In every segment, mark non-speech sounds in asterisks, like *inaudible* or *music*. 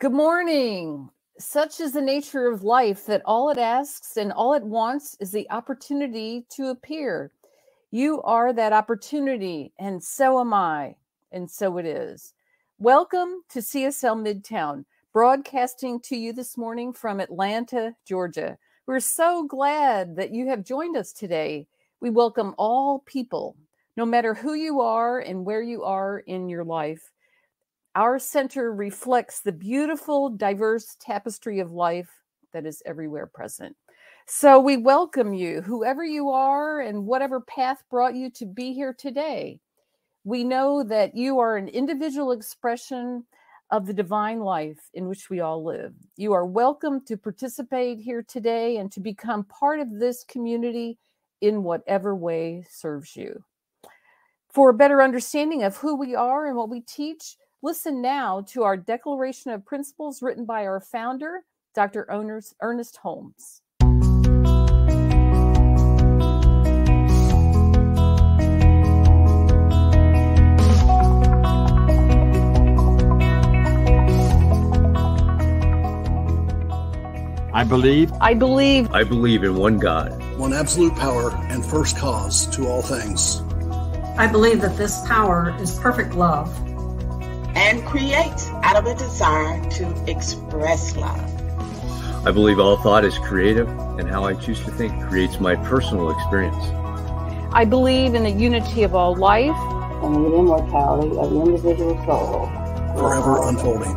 Good morning. Such is the nature of life that all it asks and all it wants is the opportunity to appear. You are that opportunity, and so am I, and so it is. Welcome to CSL Midtown, broadcasting to you this morning from Atlanta, Georgia. We're so glad that you have joined us today. We welcome all people, no matter who you are and where you are in your life. Our center reflects the beautiful, diverse tapestry of life that is everywhere present. So we welcome you, whoever you are, and whatever path brought you to be here today. We know that you are an individual expression of the divine life in which we all live. You are welcome to participate here today and to become part of this community in whatever way serves you. For a better understanding of who we are and what we teach, Listen now to our Declaration of Principles written by our founder, Dr. Ernest Holmes. I believe. I believe. I believe in one God, one absolute power and first cause to all things. I believe that this power is perfect love and creates out of a desire to express love. I believe all thought is creative, and how I choose to think creates my personal experience. I believe in the unity of all life and the immortality of the individual soul, forever unfolding.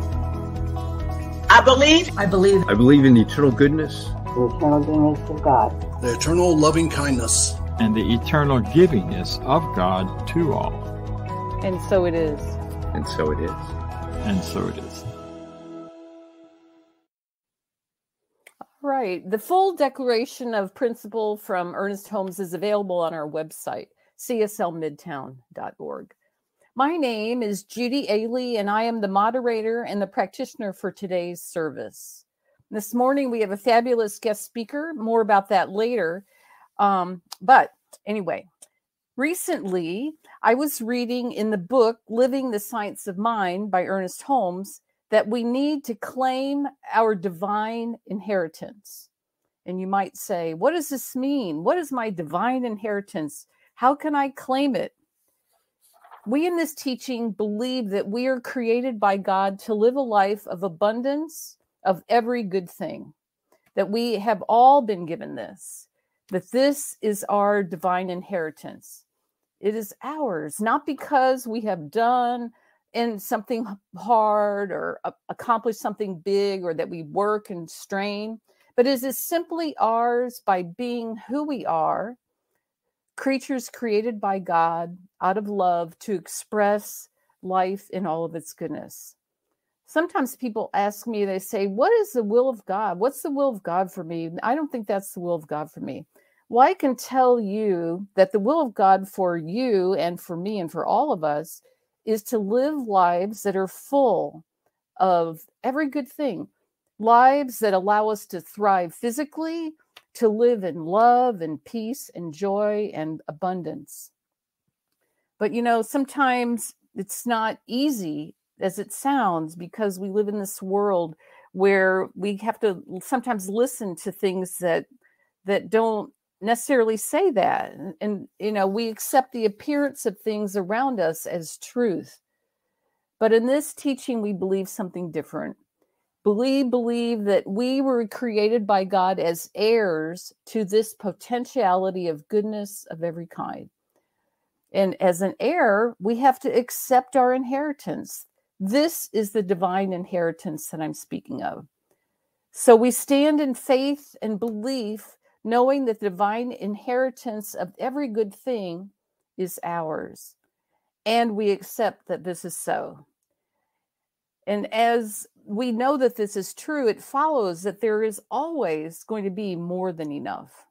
I believe. I believe. I believe in the eternal goodness, the eternal goodness of God, the eternal loving kindness, and the eternal givingness of God to all. And so it is. And so it is. And so it is. All right. The full declaration of principle from Ernest Holmes is available on our website, cslmidtown.org. My name is Judy Ailey, and I am the moderator and the practitioner for today's service. This morning, we have a fabulous guest speaker. More about that later. Um, but anyway, Recently, I was reading in the book Living the Science of Mind by Ernest Holmes that we need to claim our divine inheritance. And you might say, What does this mean? What is my divine inheritance? How can I claim it? We in this teaching believe that we are created by God to live a life of abundance of every good thing, that we have all been given this, that this is our divine inheritance. It is ours, not because we have done in something hard or accomplished something big or that we work and strain, but it is simply ours by being who we are, creatures created by God out of love to express life in all of its goodness. Sometimes people ask me, they say, What is the will of God? What's the will of God for me? I don't think that's the will of God for me. Well, I can tell you that the will of God for you and for me and for all of us is to live lives that are full of every good thing, lives that allow us to thrive physically, to live in love and peace and joy and abundance. But you know, sometimes it's not easy as it sounds because we live in this world where we have to sometimes listen to things that that don't necessarily say that and, and, you know we accept the appearance of things around us as truth. But in this teaching we believe something different. Believe believe that we were created by god as heirs to this potentiality of goodness of every kind. And as an heir we have to accept our inheritance. This is the divine inheritance that i'm speaking of. So we stand in faith and belief knowing that the divine inheritance of every good thing is ours. And we accept that this is so. And as we know that this is true, it follows that there is always going to be more than enough.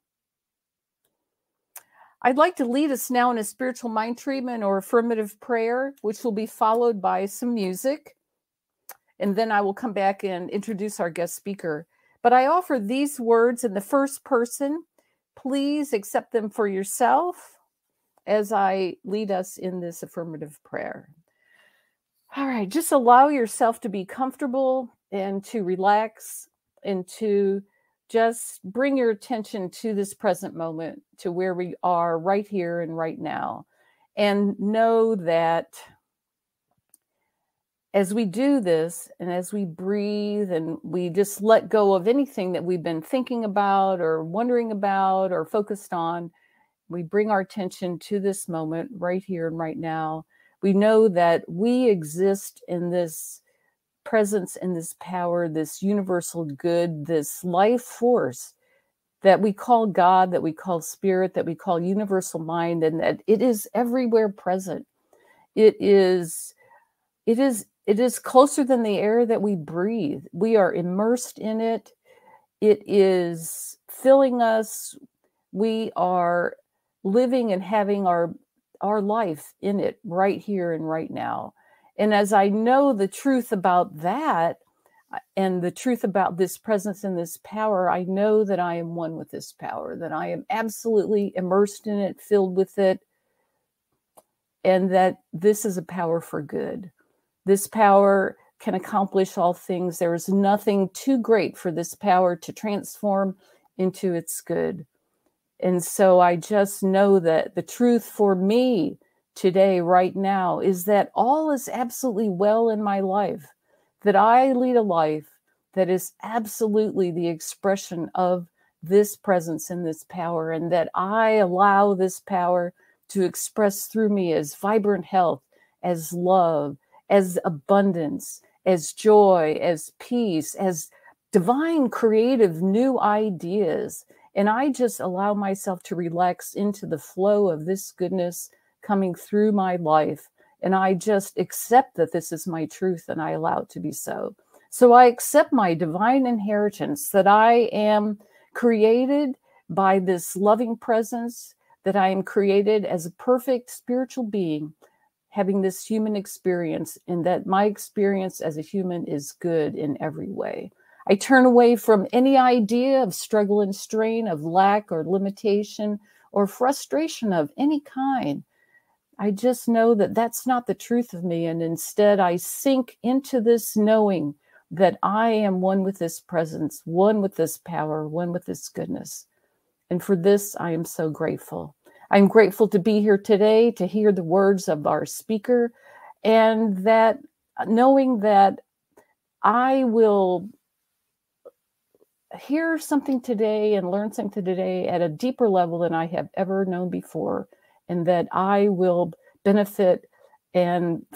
I'd like to lead us now in a spiritual mind treatment or affirmative prayer, which will be followed by some music. And then I will come back and introduce our guest speaker. But I offer these words in the first person. Please accept them for yourself as I lead us in this affirmative prayer. All right, just allow yourself to be comfortable and to relax and to just bring your attention to this present moment, to where we are right here and right now. And know that as we do this and as we breathe and we just let go of anything that we've been thinking about or wondering about or focused on, we bring our attention to this moment right here and right now. We know that we exist in this presence and this power, this universal good, this life force that we call God, that we call spirit, that we call universal mind, and that it is everywhere present. It is, it is it is closer than the air that we breathe. We are immersed in it. It is filling us. We are living and having our our life in it right here and right now. And as I know the truth about that uh, and the truth about this presence and this power, I know that I am one with this power, that I am absolutely immersed in it, filled with it, and that this is a power for good. This power can accomplish all things. There is nothing too great for this power to transform into its good. And so I just know that the truth for me today, right now, is that all is absolutely well in my life, that I lead a life that is absolutely the expression of this presence and this power, and that I allow this power to express through me as vibrant health, as love, as abundance, as joy, as peace, as divine creative new ideas. And I just allow myself to relax into the flow of this goodness coming through my life. And I just accept that this is my truth and I allow it to be so. So I accept my divine inheritance that I am created by this loving presence, that I am created as a perfect spiritual being having this human experience and that my experience as a human is good in every way. I turn away from any idea of struggle and strain, of lack or limitation or frustration of any kind. I just know that that's not the truth of me. And instead, I sink into this knowing that I am one with this presence, one with this power, one with this goodness. And for this, I am so grateful. I'm grateful to be here today to hear the words of our speaker and that uh, knowing that I will hear something today and learn something today at a deeper level than I have ever known before, and that I will benefit and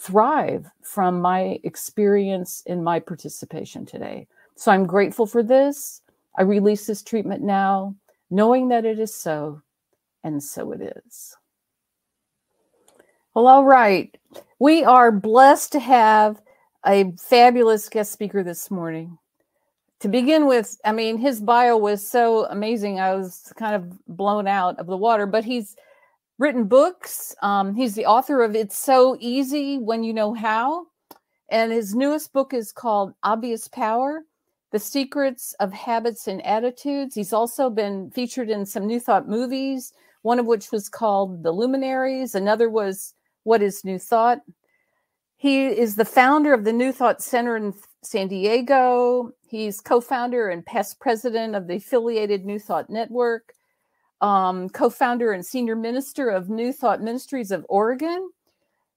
thrive from my experience in my participation today. So I'm grateful for this. I release this treatment now, knowing that it is so and so it is. Well, all right. We are blessed to have a fabulous guest speaker this morning. To begin with, I mean, his bio was so amazing. I was kind of blown out of the water, but he's written books. Um, he's the author of It's So Easy When You Know How. And his newest book is called Obvious Power The Secrets of Habits and Attitudes. He's also been featured in some New Thought movies, one of which was called The Luminaries, another was What is New Thought. He is the founder of the New Thought Center in San Diego. He's co founder and past president of the affiliated New Thought Network, um, co founder and senior minister of New Thought Ministries of Oregon.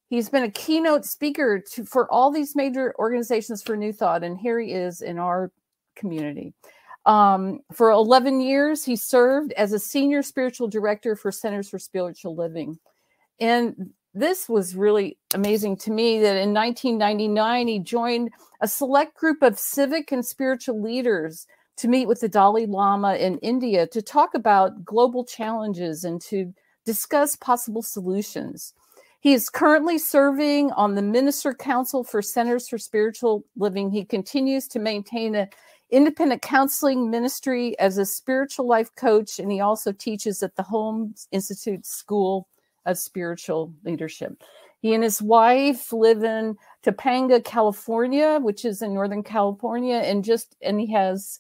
He's been a keynote speaker to, for all these major organizations for New Thought, and here he is in our community. Um, for 11 years, he served as a senior spiritual director for Centers for Spiritual Living. And this was really amazing to me that in 1999, he joined a select group of civic and spiritual leaders to meet with the Dalai Lama in India to talk about global challenges and to discuss possible solutions. He is currently serving on the Minister Council for Centers for Spiritual Living. He continues to maintain a independent counseling ministry as a spiritual life coach, and he also teaches at the Holmes Institute School of Spiritual Leadership. He and his wife live in Topanga, California, which is in Northern California, and just and he has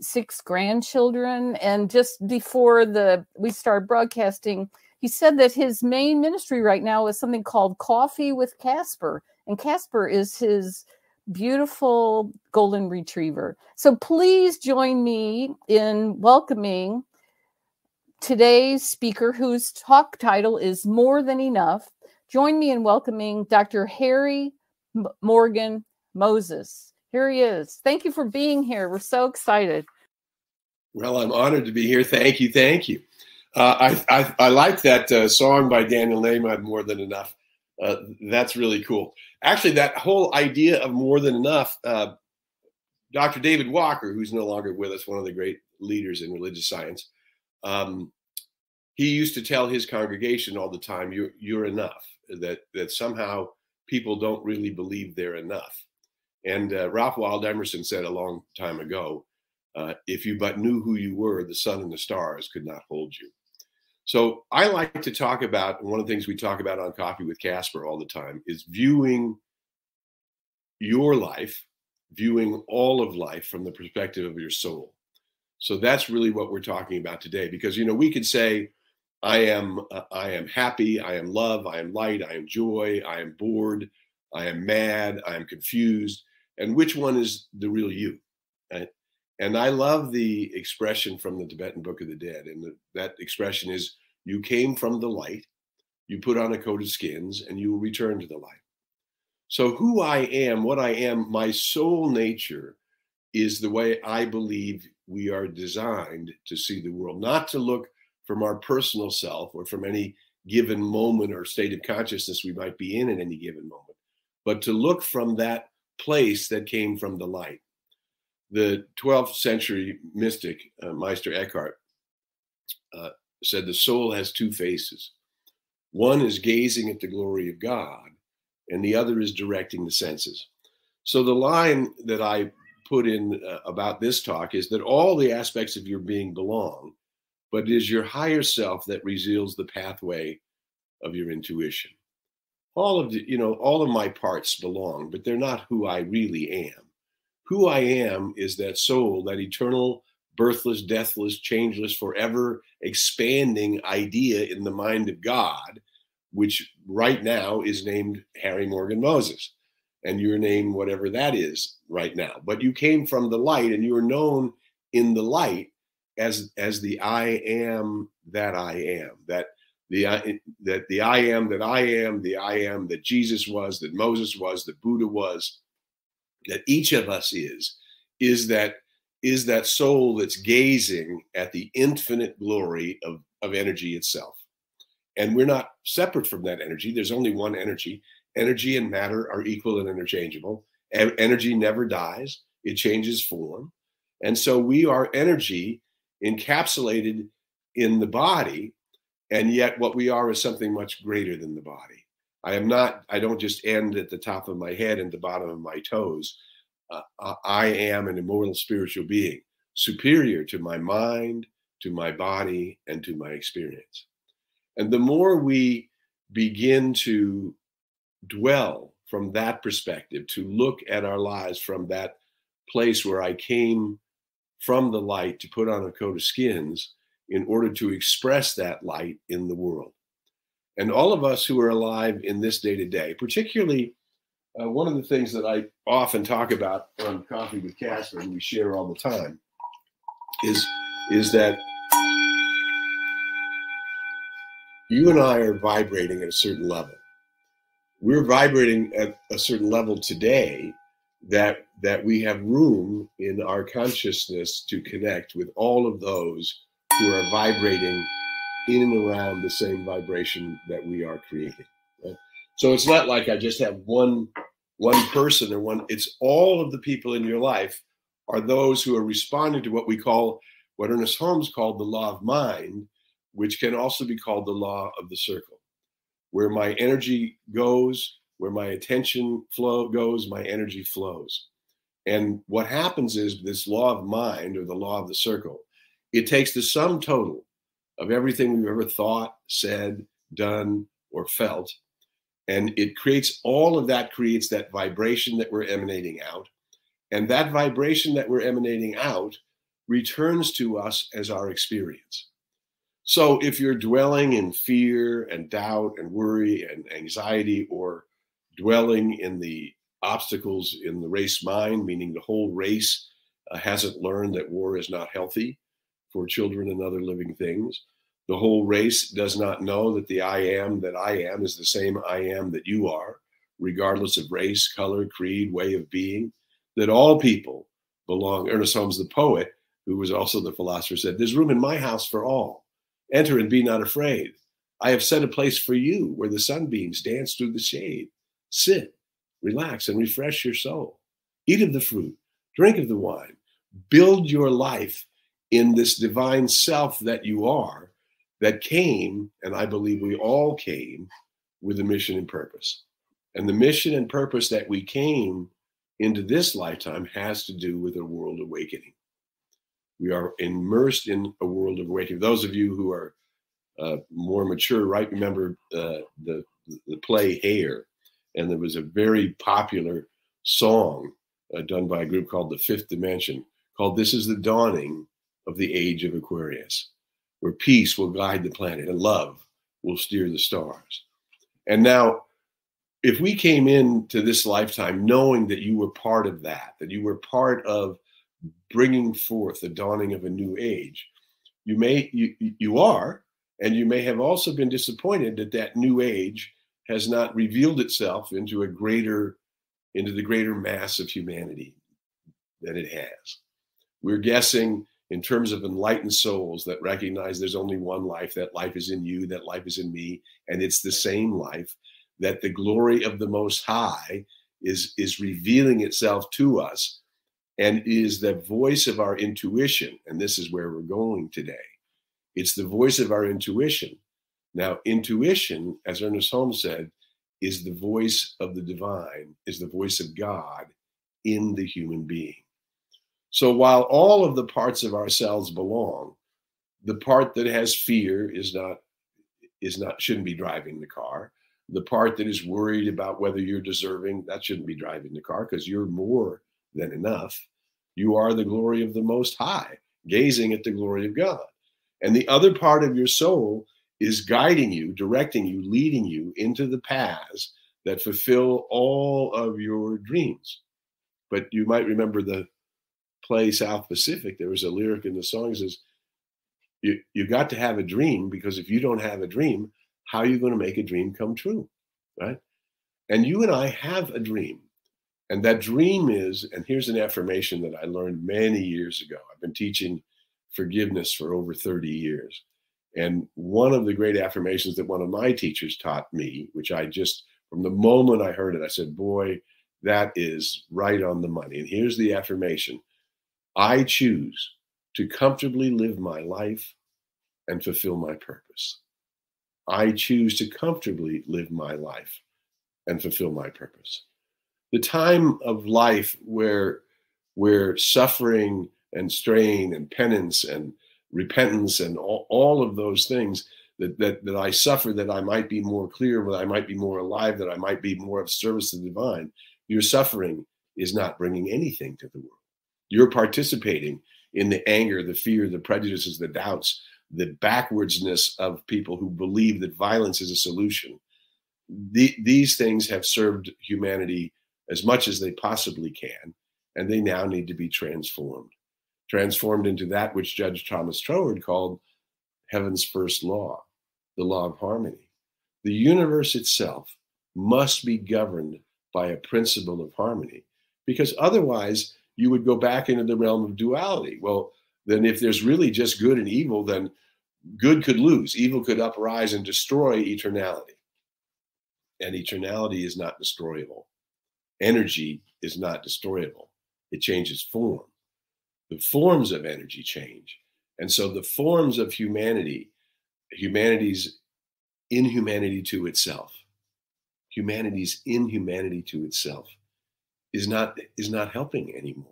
six grandchildren. And just before the we started broadcasting, he said that his main ministry right now is something called Coffee with Casper, and Casper is his beautiful golden retriever. So please join me in welcoming today's speaker, whose talk title is More Than Enough. Join me in welcoming Dr. Harry M- Morgan Moses. Here he is. Thank you for being here. We're so excited. Well, I'm honored to be here. Thank you. Thank you. Uh, I, I, I like that uh, song by Daniel Nahmod, More Than Enough. Uh, that's really cool. Actually, that whole idea of more than enough, uh, Dr. David Walker, who's no longer with us, one of the great leaders in religious science, um, he used to tell his congregation all the time, "You're you're enough." That that somehow people don't really believe they're enough. And uh, Ralph Waldo Emerson said a long time ago, uh, "If you but knew who you were, the sun and the stars could not hold you." So I like to talk about one of the things we talk about on Coffee with Casper all the time is viewing your life, viewing all of life from the perspective of your soul. So that's really what we're talking about today because you know we could say I am uh, I am happy, I am love, I am light, I am joy, I am bored, I am mad, I am confused, and which one is the real you? Right? And I love the expression from the Tibetan Book of the Dead. And the, that expression is you came from the light, you put on a coat of skins, and you will return to the light. So, who I am, what I am, my soul nature is the way I believe we are designed to see the world, not to look from our personal self or from any given moment or state of consciousness we might be in at any given moment, but to look from that place that came from the light the 12th century mystic, uh, Meister Eckhart, uh, said the soul has two faces. One is gazing at the glory of God, and the other is directing the senses. So the line that I put in uh, about this talk is that all the aspects of your being belong, but it is your higher self that reveals the pathway of your intuition. All of the, you know, all of my parts belong, but they're not who I really am who I am is that soul, that eternal, birthless, deathless, changeless, forever expanding idea in the mind of God, which right now is named Harry Morgan Moses. And your name, whatever that is right now. But you came from the light and you are known in the light as as the I am that I am. That the uh, that the I am that I am, the I am that Jesus was, that Moses was, that Buddha was, that each of us is is that is that soul that's gazing at the infinite glory of, of energy itself. And we're not separate from that energy. There's only one energy. Energy and matter are equal and interchangeable. Energy never dies. It changes form. And so we are energy encapsulated in the body and yet what we are is something much greater than the body I am not, I don't just end at the top of my head and the bottom of my toes. Uh, I am an immortal spiritual being, superior to my mind, to my body, and to my experience. And the more we begin to dwell from that perspective, to look at our lives from that place where I came from the light to put on a coat of skins in order to express that light in the world. And all of us who are alive in this day to day, particularly uh, one of the things that I often talk about on Coffee with Casper and we share all the time is, is that you and I are vibrating at a certain level. We're vibrating at a certain level today that that we have room in our consciousness to connect with all of those who are vibrating in and around the same vibration that we are creating. Right? So it's not like I just have one one person or one. It's all of the people in your life are those who are responding to what we call what Ernest Holmes called the law of mind, which can also be called the law of the circle. Where my energy goes, where my attention flow goes, my energy flows. And what happens is this law of mind or the law of the circle, it takes the sum total of everything we've ever thought, said, done, or felt. And it creates all of that creates that vibration that we're emanating out. And that vibration that we're emanating out returns to us as our experience. So if you're dwelling in fear and doubt and worry and anxiety, or dwelling in the obstacles in the race mind, meaning the whole race uh, hasn't learned that war is not healthy for children and other living things. The whole race does not know that the I am that I am is the same I am that you are, regardless of race, color, creed, way of being, that all people belong. Ernest Holmes, the poet, who was also the philosopher, said, There's room in my house for all. Enter and be not afraid. I have set a place for you where the sunbeams dance through the shade. Sit, relax, and refresh your soul. Eat of the fruit, drink of the wine, build your life in this divine self that you are, that came, and I believe we all came with a mission and purpose. And the mission and purpose that we came into this lifetime has to do with a world awakening. We are immersed in a world of awakening. Those of you who are uh, more mature, right, remember uh, the the play Hair, and there was a very popular song uh, done by a group called the Fifth Dimension called "This Is the Dawning of the Age of Aquarius," where peace will guide the planet and love will steer the stars. And now if we came into this lifetime knowing that you were part of that, that you were part of bringing forth the dawning of a new age, you may you you are, and you may have also been disappointed that that new age has not revealed itself into a greater into the greater mass of humanity that it has. We're guessing in terms of enlightened souls that recognize there's only one life, that life is in you, that life is in me, and it's the same life that the glory of the Most High is, is revealing itself to us and is the voice of our intuition. And this is where we're going today. It's the voice of our intuition. Now, intuition, as Ernest Holmes said, is the voice of the divine, is the voice of God in the human being. So while all of the parts of ourselves belong, the part that has fear is not is not shouldn't be driving the car the part that is worried about whether you're deserving, that shouldn't be driving the car because you're more than enough. You are the glory of the Most High, gazing at the glory of God. And the other part of your soul is guiding you, directing you, leading you into the paths that fulfill all of your dreams. But you might remember the play South Pacific. There was a lyric in the song that says, you, you got to have a dream because if you don't have a dream, how are you going to make a dream come true? Right? And you and I have a dream. And that dream is, and here's an affirmation that I learned many years ago. I've been teaching forgiveness for over 30 years. And one of the great affirmations that one of my teachers taught me, which I just, from the moment I heard it, I said, boy, that is right on the money. And here's the affirmation I choose to comfortably live my life and fulfill my purpose. I choose to comfortably live my life and fulfill my purpose. The time of life where where suffering and strain and penance and repentance and all, all of those things that, that that I suffer that I might be more clear, that I might be more alive, that I might be more of service to the divine. Your suffering is not bringing anything to the world. You're participating in the anger, the fear, the prejudices, the doubts, the backwardsness of people who believe that violence is a solution. The, these things have served humanity as much as they possibly can, and they now need to be transformed. Transformed into that which Judge Thomas Troward called heaven's first law, the law of harmony. The universe itself must be governed by a principle of harmony, because otherwise you would go back into the realm of duality. Well, then if there's really just good and evil, then good could lose, evil could uprise and destroy eternality. And eternality is not destroyable. Energy is not destroyable, it changes form. The forms of energy change. And so the forms of humanity, humanity's inhumanity to itself, humanity's inhumanity to itself is not is not helping anymore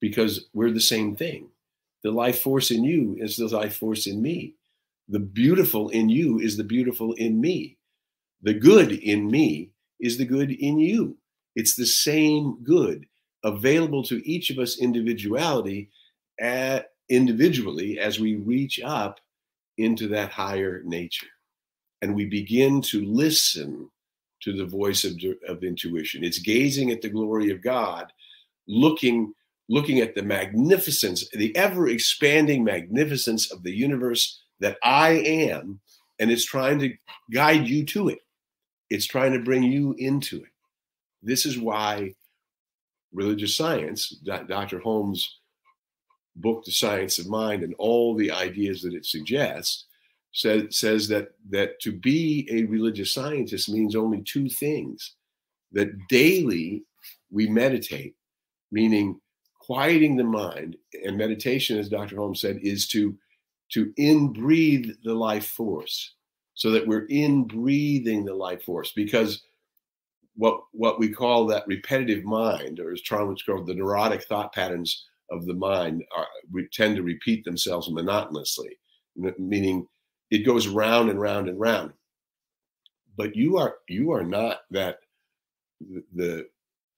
because we're the same thing the life force in you is the life force in me. The beautiful in you is the beautiful in me. The good in me is the good in you. It's the same good available to each of us individuality at, individually as we reach up into that higher nature. And we begin to listen to the voice of, of intuition. It's gazing at the glory of God, looking looking at the magnificence, the ever expanding magnificence of the universe that I am, and it's trying to guide you to it. It's trying to bring you into it. This is why religious science, Dr. Holmes' book, The Science of Mind, and all the ideas that it suggests, says, says that, that to be a religious scientist means only two things that daily we meditate, meaning quieting the mind and meditation as dr holmes said is to to inbreathe the life force so that we're in breathing the life force because what what we call that repetitive mind or as charles called the neurotic thought patterns of the mind are, we tend to repeat themselves monotonously meaning it goes round and round and round. But you are you are not that the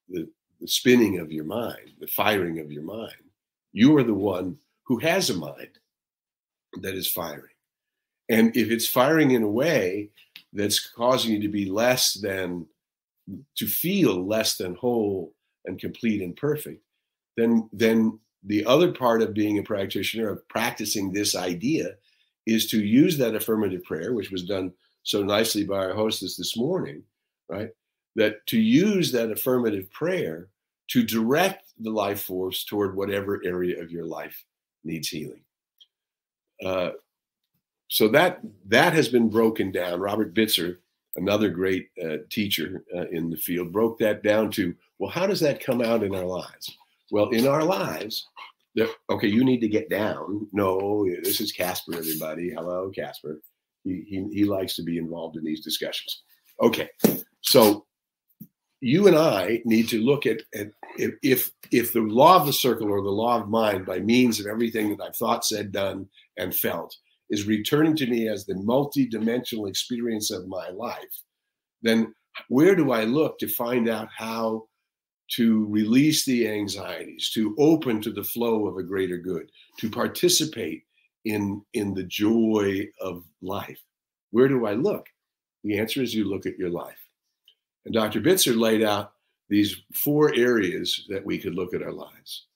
the the spinning of your mind, the firing of your mind. You are the one who has a mind that is firing. And if it's firing in a way that's causing you to be less than, to feel less than whole and complete and perfect, then, then the other part of being a practitioner, of practicing this idea, is to use that affirmative prayer, which was done so nicely by our hostess this morning, right? That to use that affirmative prayer to direct the life force toward whatever area of your life needs healing. Uh, so that that has been broken down. Robert Bitzer, another great uh, teacher uh, in the field, broke that down to well, how does that come out in our lives? Well, in our lives, okay, you need to get down. No, this is Casper, everybody. Hello, Casper. He, he, he likes to be involved in these discussions. Okay, so you and I need to look at, at if if the law of the circle or the law of mind, by means of everything that I've thought, said, done, and felt, is returning to me as the multi-dimensional experience of my life, then where do I look to find out how to release the anxieties, to open to the flow of a greater good, to participate in in the joy of life? Where do I look? The answer is you look at your life. And Dr. Bitzer laid out these four areas that we could look at our lives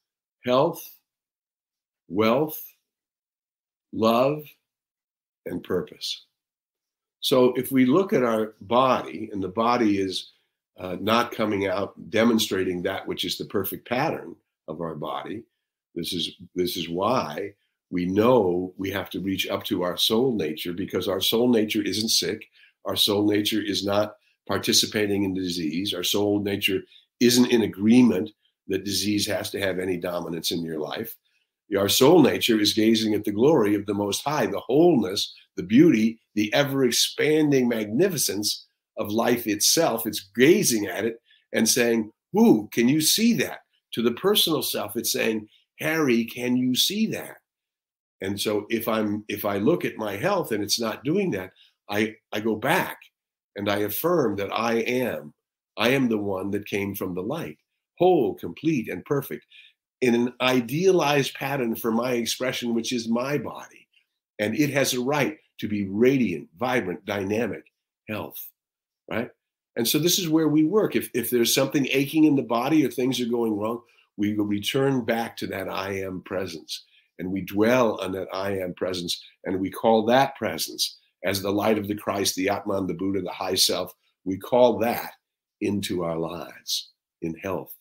health, wealth, love, and purpose. So if we look at our body, and the body is uh, not coming out demonstrating that which is the perfect pattern of our body, this is this is why we know we have to reach up to our soul nature because our soul nature isn't sick. Our soul nature is not participating in disease. Our soul nature isn't in agreement that disease has to have any dominance in your life. Our soul nature is gazing at the glory of the Most High, the wholeness, the beauty, the ever expanding magnificence of life itself. It's gazing at it and saying, Who can you see that? To the personal self, it's saying, Harry, can you see that? And so if I'm if I look at my health and it's not doing that, I I go back and I affirm that I am. I am the one that came from the light, whole, complete, and perfect, in an idealized pattern for my expression, which is my body. And it has a right to be radiant, vibrant, dynamic health, right? And so this is where we work. If, if there's something aching in the body or things are going wrong, we will return back to that I am presence and we dwell on that I am presence and we call that presence as the light of the Christ, the Atman, the Buddha, the high self. We call that into our lives in health.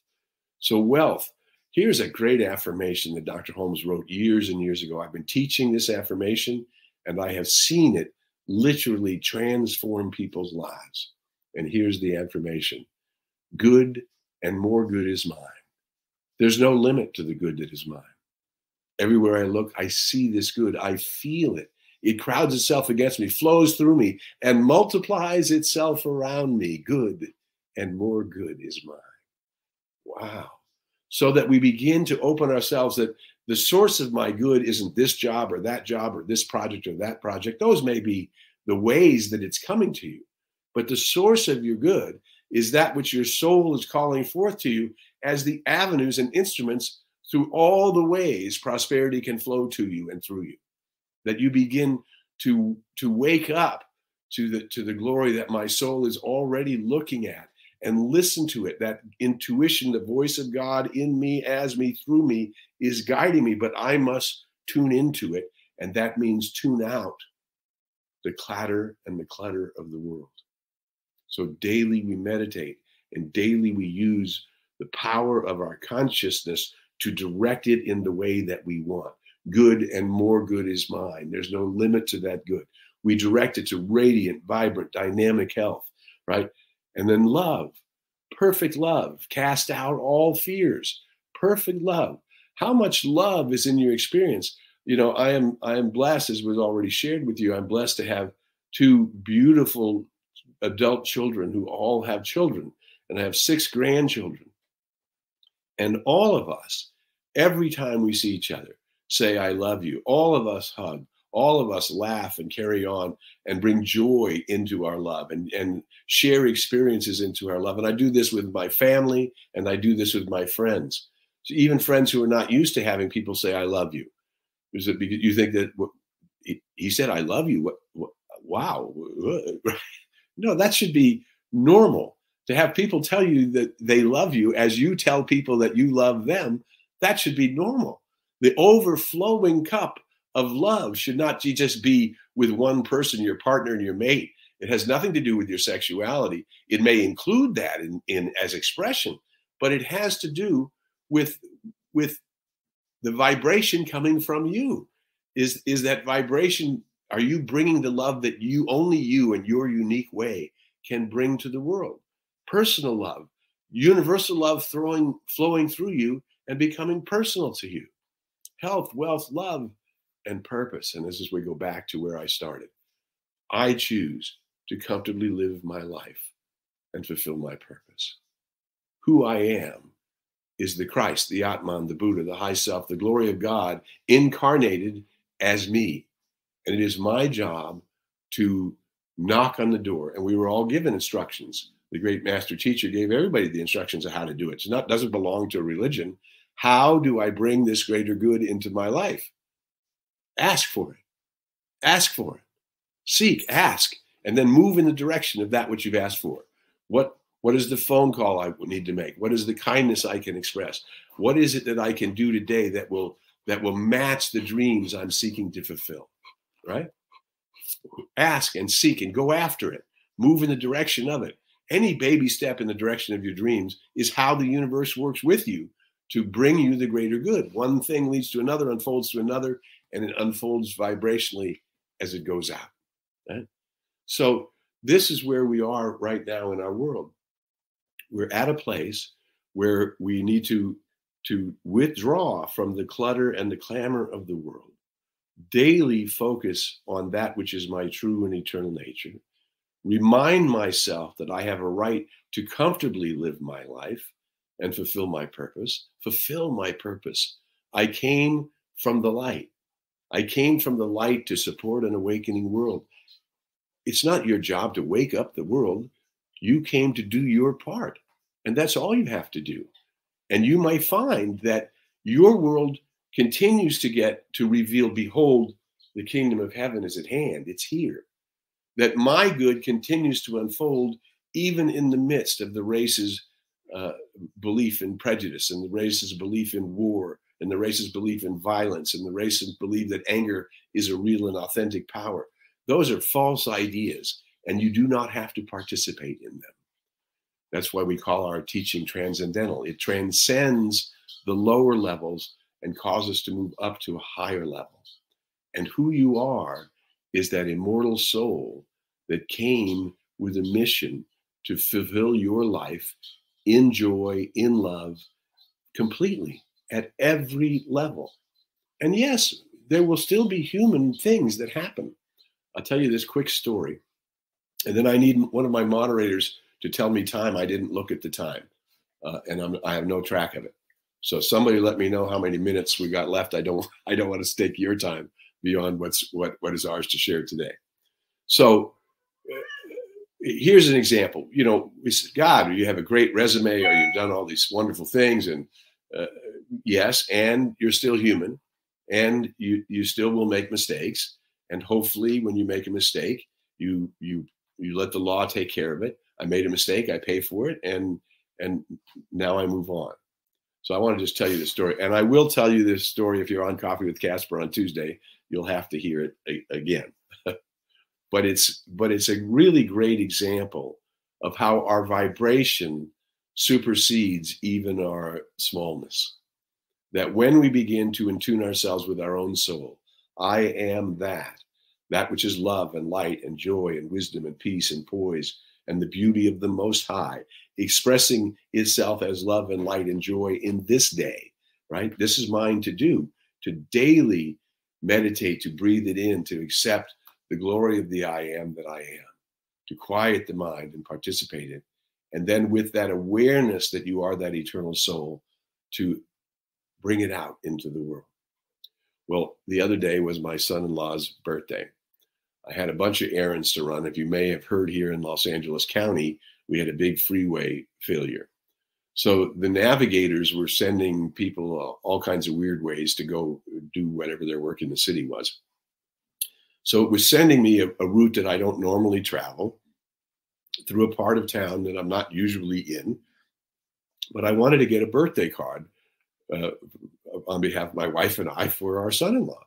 So, wealth. Here's a great affirmation that Dr. Holmes wrote years and years ago. I've been teaching this affirmation and I have seen it literally transform people's lives. And here's the affirmation good and more good is mine. There's no limit to the good that is mine. Everywhere I look, I see this good. I feel it. It crowds itself against me, flows through me, and multiplies itself around me. Good and more good is mine. Wow. So that we begin to open ourselves that the source of my good isn't this job or that job or this project or that project. Those may be the ways that it's coming to you. But the source of your good is that which your soul is calling forth to you as the avenues and instruments through all the ways prosperity can flow to you and through you that you begin to to wake up to the to the glory that my soul is already looking at and listen to it. That intuition the voice of god in me as me through me is guiding me but i must tune into it. And that means tune out the clatter and the clutter of the world. So daily we meditate and daily we use the power of our consciousness to direct it in the way that we want good and more good is mine there's no limit to that good we direct it to radiant, vibrant, dynamic health, right? And then love, perfect love, cast out all fears, perfect love. How much love is in your experience? You know, I am I am blessed, as was already shared with you. I'm blessed to have two beautiful adult children who all have children, and I have six grandchildren. And all of us, every time we see each other, say, I love you. All of us hug all of us laugh and carry on and bring joy into our love and, and share experiences into our love. And I do this with my family and I do this with my friends. So even friends who are not used to having people say, I love you. Is it because you think that he said, I love you? What, what wow. *laughs* no, that should be normal to have people tell you that they love you as you tell people that you love them. That should be normal. The overflowing cup of love should not just be with one person, your partner and your mate. It has nothing to do with your sexuality. It may include that in, in as expression, but it has to do with with the vibration coming from you. Is is that vibration? Are you bringing the love that you only you and your unique way can bring to the world? Personal love, universal love, throwing flowing through you and becoming personal to you. Health, wealth, love, and purpose. And this is where we go back to where I started. I choose to comfortably live my life and fulfill my purpose. Who I am is the Christ, the Atman, the Buddha, the high self, the glory of God incarnated as me. And it is my job to knock on the door. And we were all given instructions. The great master teacher gave everybody the instructions of how to do it. Not doesn't belong to a religion. How do I bring this greater good into my life? Ask for it. Ask for it. Seek, ask, and then move in the direction of that which you've asked for. What what is the phone call I need to make? What is the kindness I can express? What is it that I can do today that will that will match the dreams I'm seeking to fulfill? Right? Ask and seek and go after it. Move in the direction of it. Any baby step in the direction of your dreams is how the universe works with you to bring you the greater good. One thing leads to another, unfolds to another, and it unfolds vibrationally as it goes out. Right? So this is where we are right now in our world. We're at a place where we need to to withdraw from the clutter and the clamor of the world. Daily focus on that which is my true and eternal nature. Remind myself that I have a right to comfortably live my life and fulfill my purpose. Fulfill my purpose. I came from the light. I came from the light to support an awakening world. It's not your job to wake up the world. You came to do your part. And that's all you have to do. And you might find that your world continues to get to reveal, behold, the kingdom of heaven is at hand. It's here. That my good continues to unfold even in the midst of the race's uh, belief in prejudice and the racist belief in war and the racist belief in violence and the racist belief that anger is a real and authentic power. Those are false ideas, and you do not have to participate in them. That's why we call our teaching transcendental. It transcends the lower levels and causes us to move up to a higher level. And who you are is that immortal soul that came with a mission to fulfill your life in joy, in love, completely at every level. And yes, there will still be human things that happen. I'll tell you this quick story. And then I need one of my moderators to tell me time. I didn't look at the time, uh, and I'm, I have no track of it. So somebody let me know how many minutes we got left. I don't *laughs* I don't want to stake your time beyond what's what what is ours to share today. So here's an example. You know, we said, God, you have a great resume, or you've done all these wonderful things, and uh, yes, and you're still human, and you you still will make mistakes. And hopefully, when you make a mistake, you you you let the law take care of it. I made a mistake. I pay for it, and and now I move on. So I want to just tell you the story, and I will tell you this story if you're on Coffee with Casper on Tuesday. You'll have to hear it again, but it's but it's a really great example of how our vibration supersedes even our smallness. That when we begin to intune ourselves with our own soul, I am that, that which is love and light and joy and wisdom and peace and poise and the beauty of the Most High, expressing itself as love and light and joy in this day, right? This is mine to do, to daily meditate, to breathe it in, to accept the glory of the I am that I am, to quiet the mind and participate in. And then with that awareness that you are that eternal soul, to bring it out into the world. Well, the other day was my son in law's birthday. I had a bunch of errands to run. If you may have heard here in Los Angeles County, we had a big freeway failure. So the navigators were sending people all kinds of weird ways to go do whatever their work in the city was. So it was sending me a, a route that I don't normally travel through a part of town that I'm not usually in. But I wanted to get a birthday card uh, on behalf of my wife and I for our son in law.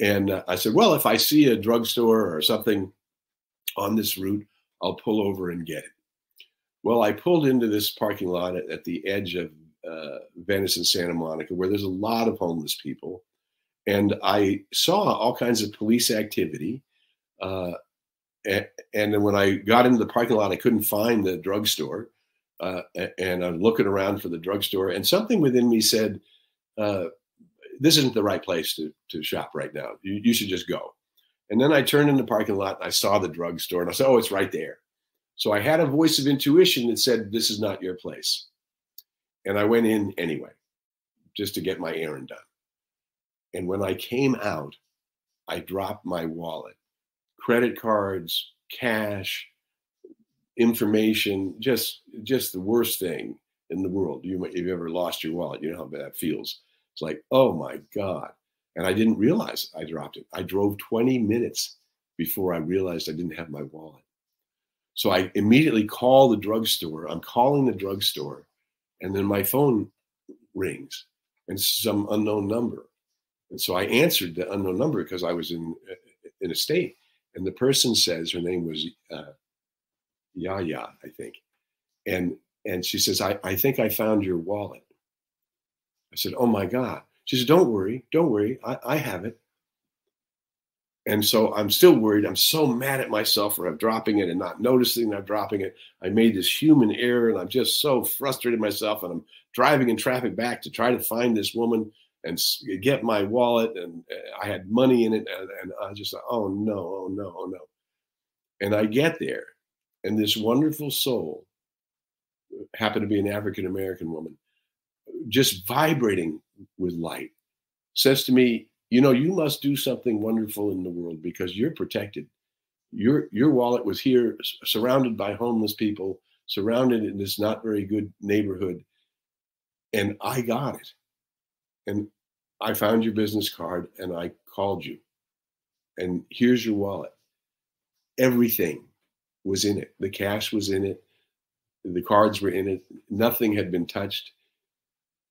And uh, I said, well, if I see a drugstore or something on this route, I'll pull over and get it. Well, I pulled into this parking lot at, at the edge of uh, Venice and Santa Monica, where there's a lot of homeless people. And I saw all kinds of police activity. Uh, and, then when I got into the parking lot, I couldn't find the drugstore. Uh, and I'm looking around for the drugstore, and something within me said, uh, this isn't the right place to, to shop right now. You, you should just go. And then I turned in the parking lot and I saw the drugstore and I said, oh, it's right there. So I had a voice of intuition that said, this is not your place. And I went in anyway, just to get my errand done. And when I came out, I dropped my wallet, credit cards, cash, information, just just the worst thing in the world. You if you ever lost your wallet, you know how bad that feels. It's like, oh my God. And I didn't realize I dropped it. I drove 20 minutes before I realized I didn't have my wallet. So I immediately call the drugstore. I'm calling the drugstore, and then my phone rings and some unknown number. And so I answered the unknown number because I was in in a state. And the person says her name was uh, Yaya, I think. And and she says, I, I think I found your wallet. I said, Oh my God. She said, Don't worry, don't worry. I, I have it. And so I'm still worried. I'm so mad at myself for dropping it and not noticing I'm dropping it. I made this human error and I'm just so frustrated myself. And I'm driving in traffic back to try to find this woman and get my wallet. And uh, I had money in it. And, and I just thought, oh no, oh no, oh no. And I get there. And this wonderful soul happened to be an African American woman just vibrating with light, says to me, you know, you must do something wonderful in the world because you're protected. Your your wallet was here, surrounded by homeless people, surrounded in this not very good neighborhood, and I got it. And I found your business card and I called you. And here's your wallet. Everything was in it. The cash was in it. The cards were in it. Nothing had been touched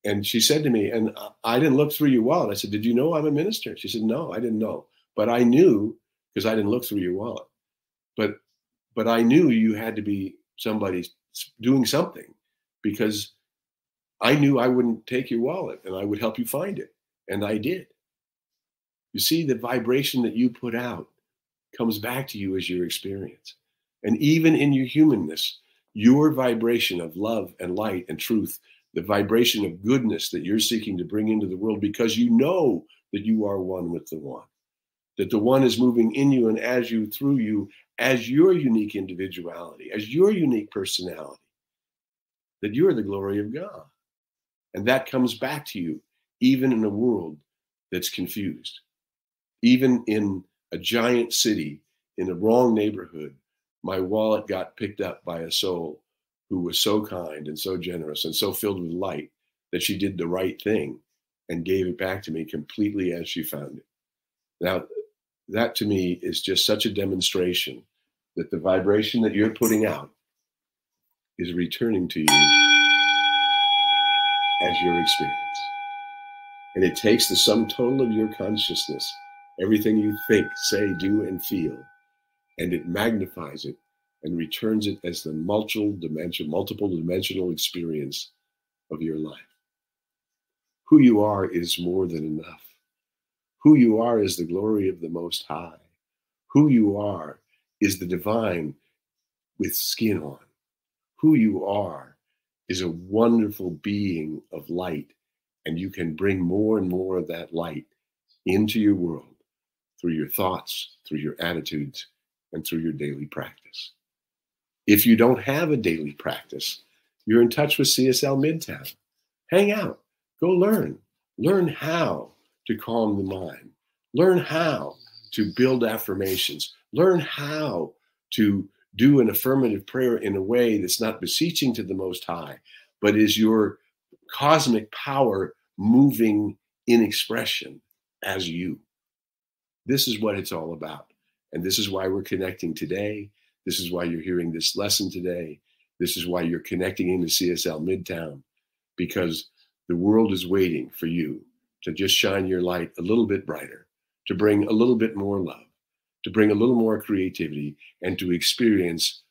and she said to me, and I didn't look through your wallet. I said, Did you know I'm a minister? She said, No, I didn't know. But I knew because I didn't look through your wallet. But but I knew you had to be somebody doing something because I knew I wouldn't take your wallet and I would help you find it. And I did. You see, the vibration that you put out comes back to you as your experience. And even in your humanness, your vibration of love and light and truth the vibration of goodness that you're seeking to bring into the world because you know that you are one with the one, that the one is moving in you and as you, through you, as your unique individuality, as your unique personality, that you are the glory of God. And that comes back to you, even in a world that's confused, even in a giant city, in a wrong neighborhood. My wallet got picked up by a soul who was so kind and so generous and so filled with light that she did the right thing and gave it back to me completely as she found it. Now, that to me is just such a demonstration that the vibration that you're putting out is returning to you as your experience. And it takes the sum total of your consciousness, everything you think, say, do, and feel, and it magnifies it and returns it as the multiple dimension, multiple dimensional experience of your life. Who you are is more than enough. Who you are is the glory of the Most High. Who you are is the divine with skin on. Who you are is a wonderful being of light, and you can bring more and more of that light into your world through your thoughts, through your attitudes, and through your daily practice. If you don't have a daily practice, you're in touch with CSL Midtown. Hang out, go learn. Learn how to calm the mind. Learn how to build affirmations. Learn how to do an affirmative prayer in a way that's not beseeching to the Most High, but is your cosmic power moving in expression as you. This is what it's all about. And this is why we're connecting today. This is why you're hearing this lesson today. This is why you're connecting into CSL Midtown, because the world is waiting for you to just shine your light a little bit brighter, to bring a little bit more love, to bring a little more creativity, and to experience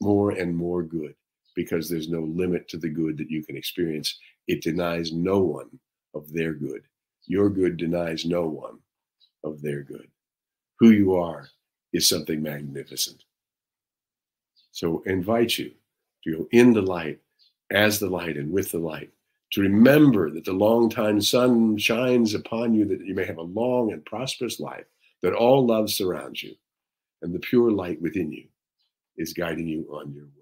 more and more good because there's no limit to the good that you can experience. It denies no one of their good. Your good denies no one of their good. Who you are is something magnificent. So invite you to go in the light, as the light, and with the light, to remember that the long time sun shines upon you, that you may have a long and prosperous life, that all love surrounds you, and the pure light within you is guiding you on your way.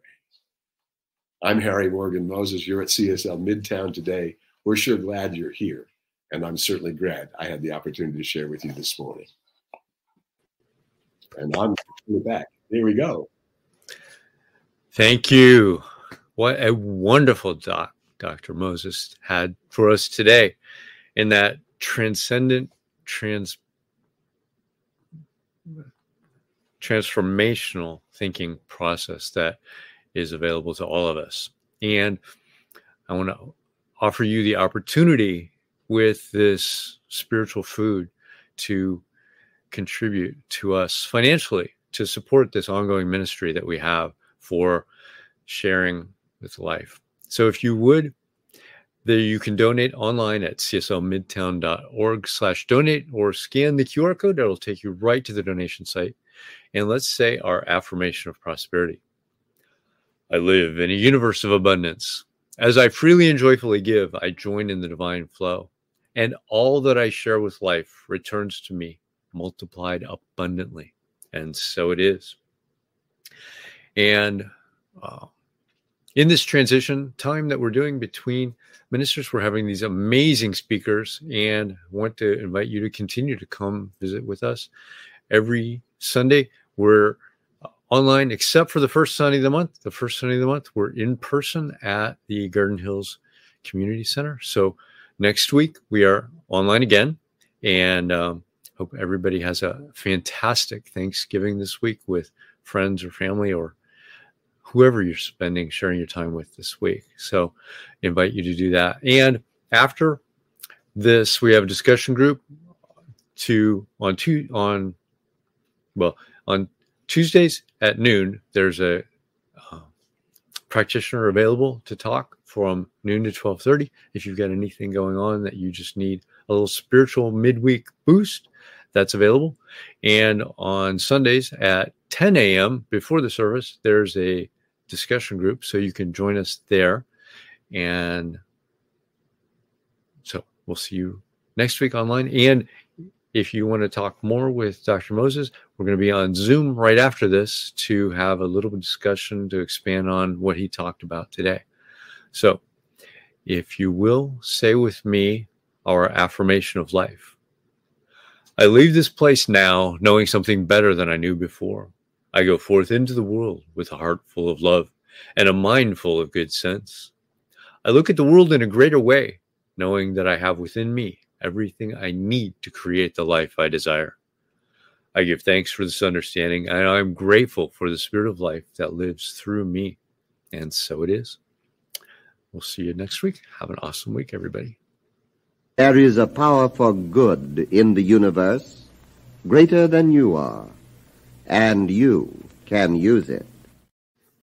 I'm Harry Morgan Moses. You're at CSL Midtown today. We're sure glad you're here, and I'm certainly glad I had the opportunity to share with you this morning. And I'm back. There we go. Thank you. What a wonderful doc Dr. Moses had for us today in that transcendent trans transformational thinking process that is available to all of us. And I want to offer you the opportunity with this spiritual food to contribute to us financially to support this ongoing ministry that we have for sharing with life. So if you would, there you can donate online at cslmidtown.org slash donate or scan the QR code that'll take you right to the donation site. And let's say our affirmation of prosperity. I live in a universe of abundance. As I freely and joyfully give, I join in the divine flow. And all that I share with life returns to me multiplied abundantly. And so it is. And uh, in this transition time that we're doing between ministers, we're having these amazing speakers and want to invite you to continue to come visit with us every Sunday. We're online except for the first Sunday of the month. The first Sunday of the month, we're in person at the Garden Hills Community Center. So next week, we are online again. And um, hope everybody has a fantastic Thanksgiving this week with friends or family or whoever you're spending sharing your time with this week. So invite you to do that. And after this, we have a discussion group to on two on well on Tuesdays at noon. There's a uh, practitioner available to talk from noon to 12:30 if you've got anything going on that you just need a little spiritual midweek boost that's available and on sundays at 10 a.m before the service there's a discussion group. So you can join us there. And so we'll see you next week online. And if you want to talk more with Dr. Moses, we're going to be on Zoom right after this to have a little discussion to expand on what he talked about today. So if you will say with me our affirmation of life. I leave this place now knowing something better than I knew before. I go forth into the world with a heart full of love and a mind full of good sense. I look at the world in a greater way, knowing that I have within me everything I need to create the life I desire. I give thanks for this understanding, and I'm grateful for the spirit of life that lives through me. And so it is. We'll see you next week. Have an awesome week, everybody. There is a power for good in the universe greater than you are, and you can use it.